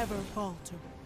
Never falter.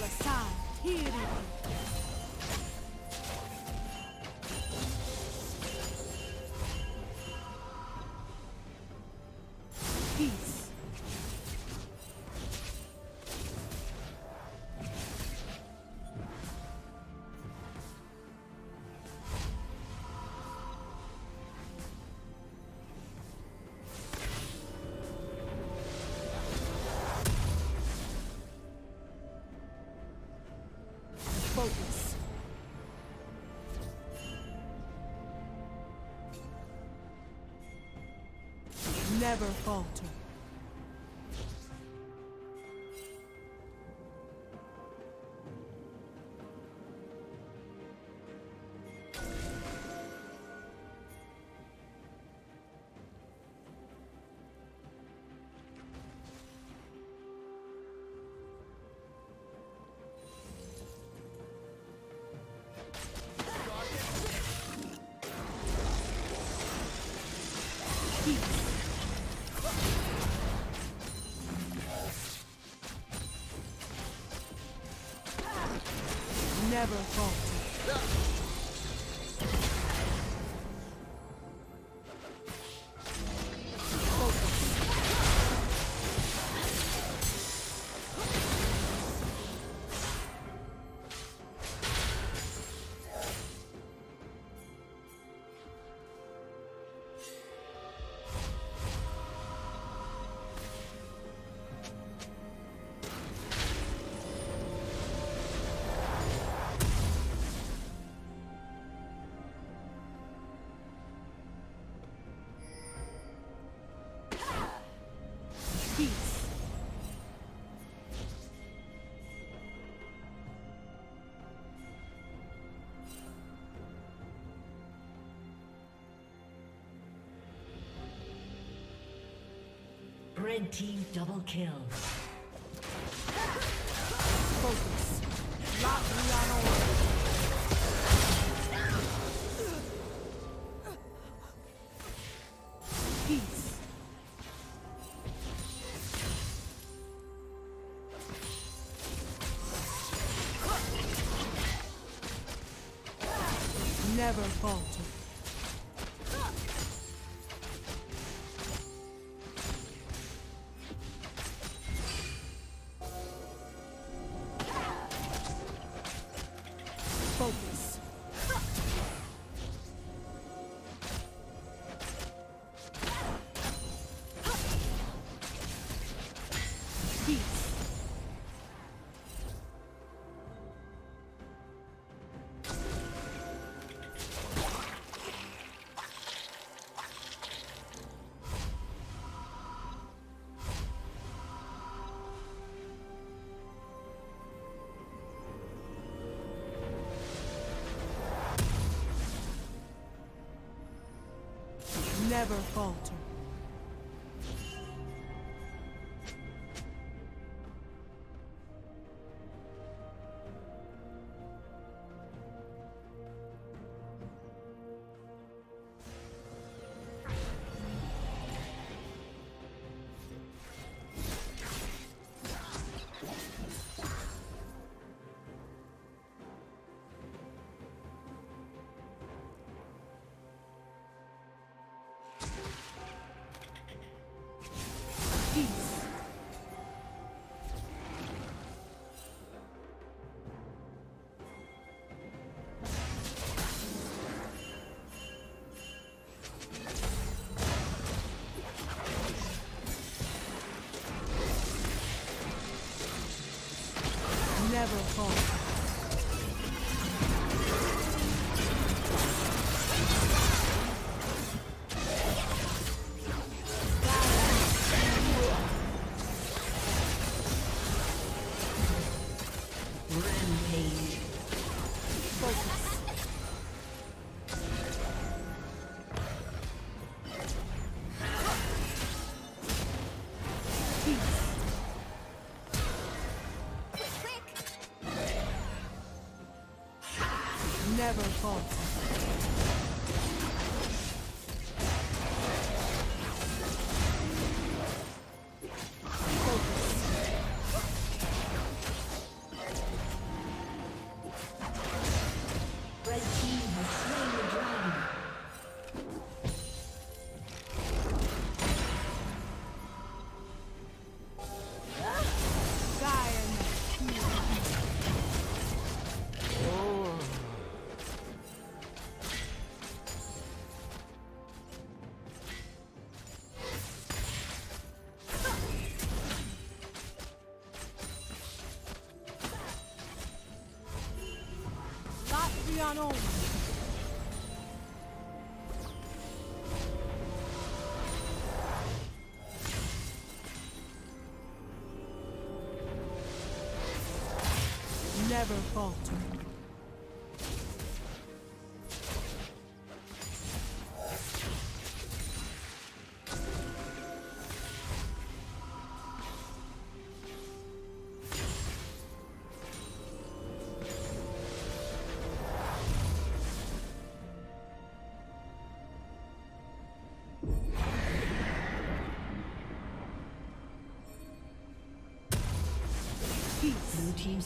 Ela sa hiri. Never falter. Never falter. Red team double kill. Focus. Lock me on order. Focus. Never falter. Never Never falter.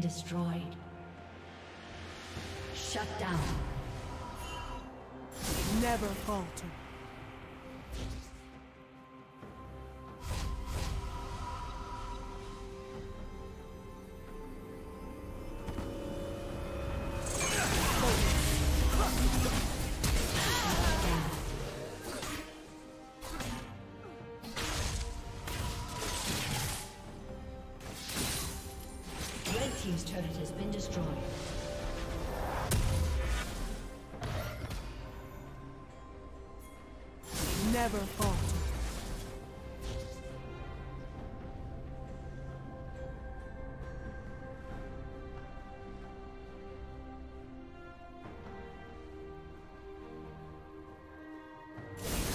Destroyed. Shut down. Never falter. Never falter.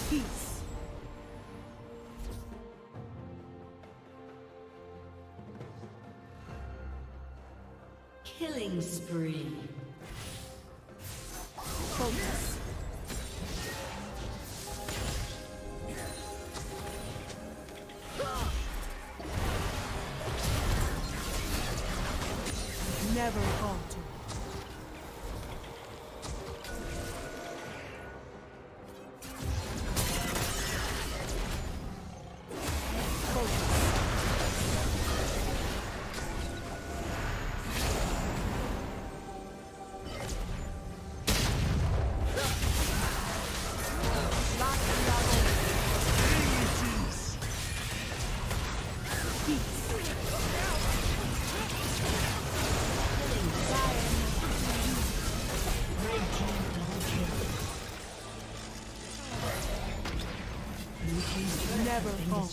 Peace. Killing spree. Never falter. Focus.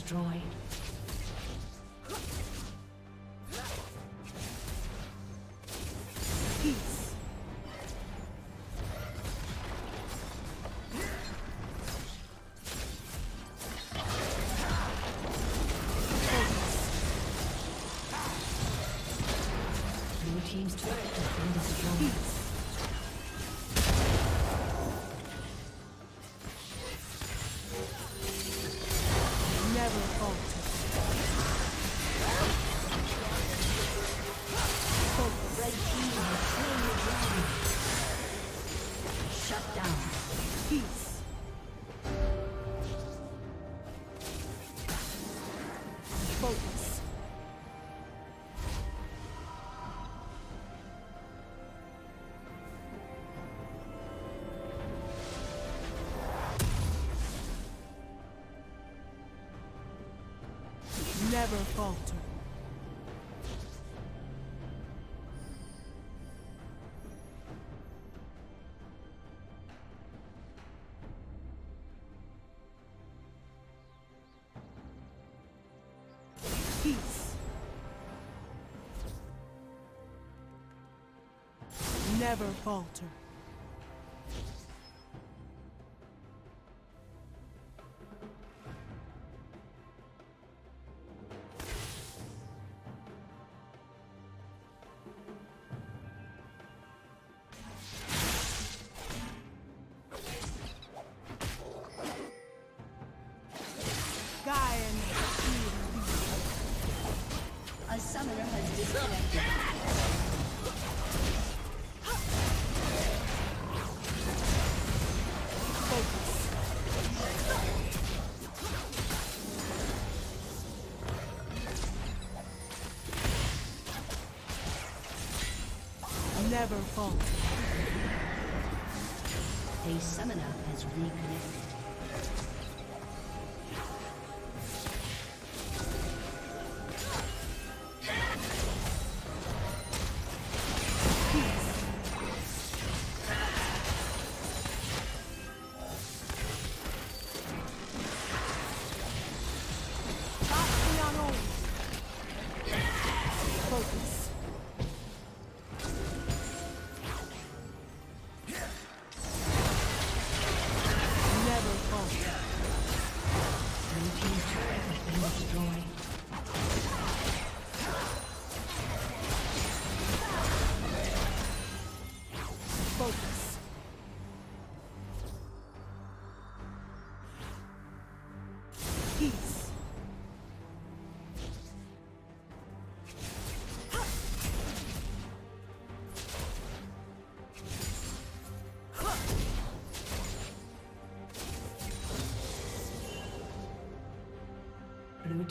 Destroyed. Focus. Never falter. Never falter. Never. A summoner has reconnected.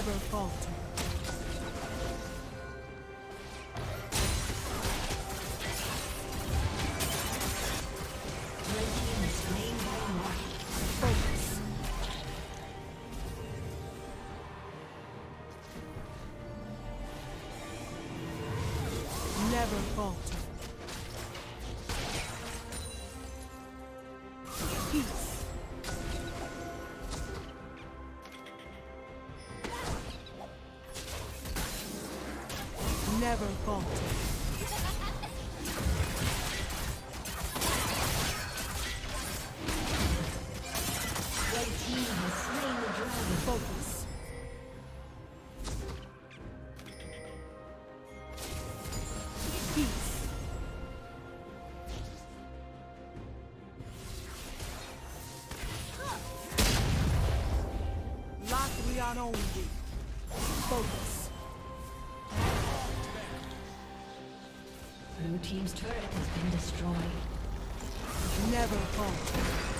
never falter. Never falter. on only. Focus. Blue Team's turret has been destroyed. Never fall.